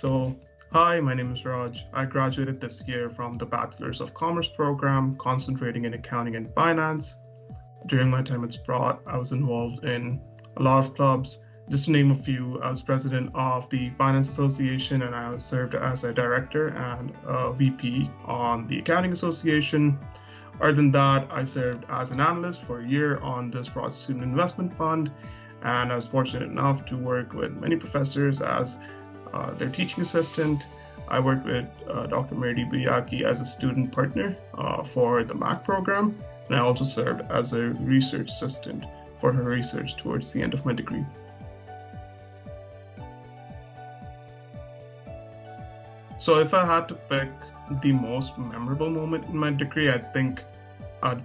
So, hi, my name is Raj. I graduated this year from the Bachelor's of Commerce program, concentrating in accounting and finance. During my time at Sprott, I was involved in a lot of clubs. Just to name a few, I was president of the Finance Association and I served as a director and a VP on the Accounting Association. Other than that, I served as an analyst for a year on the Sprott Student Investment Fund, and I was fortunate enough to work with many professors as uh, their teaching assistant. I worked with uh, Dr. Mary Bujaki as a student partner uh, for the MAC program, and I also served as a research assistant for her research towards the end of my degree. So, if I had to pick the most memorable moment in my degree, I think I'd,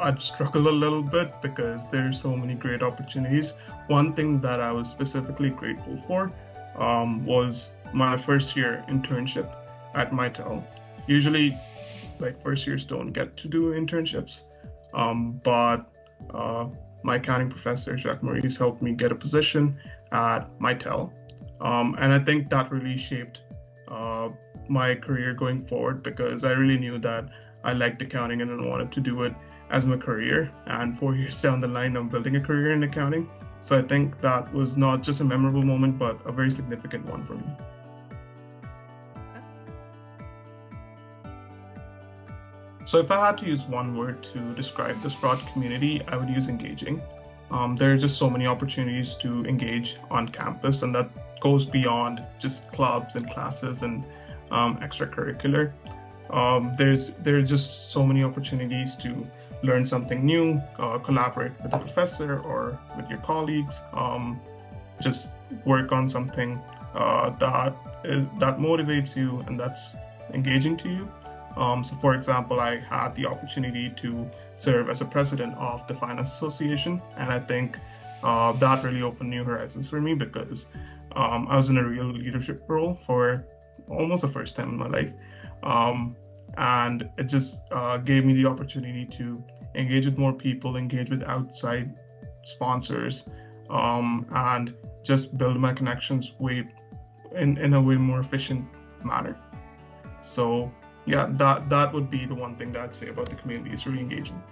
I'd struggle a little bit because there's so many great opportunities. One thing that I was specifically grateful for um, was my first year internship at Mitel. Usually, like first years don't get to do internships, um, but uh, my accounting professor Jacques Maurice helped me get a position at Mitel, um, and I think that really shaped uh, my career going forward because I really knew that I liked accounting and I wanted to do it as my career. And four years down the line, I'm building a career in accounting. So I think that was not just a memorable moment, but a very significant one for me. So if I had to use one word to describe the Sprott community, I would use engaging. Um, there are just so many opportunities to engage on campus, and that goes beyond just clubs and classes and um, extracurricular. Um, there's there are just so many opportunities to learn something new, uh, collaborate with a professor or with your colleagues, um, just work on something uh, that is, that motivates you and that's engaging to you. Um, so, for example, I had the opportunity to serve as a president of the Finance Association, and I think uh, that really opened new horizons for me because um, I was in a real leadership role for almost the first time in my life. Um, and it just uh, gave me the opportunity to engage with more people, engage with outside sponsors, um, and just build my connections way in, in a way more efficient manner. So yeah, that that would be the one thing that I'd say about the community. It's really engaging.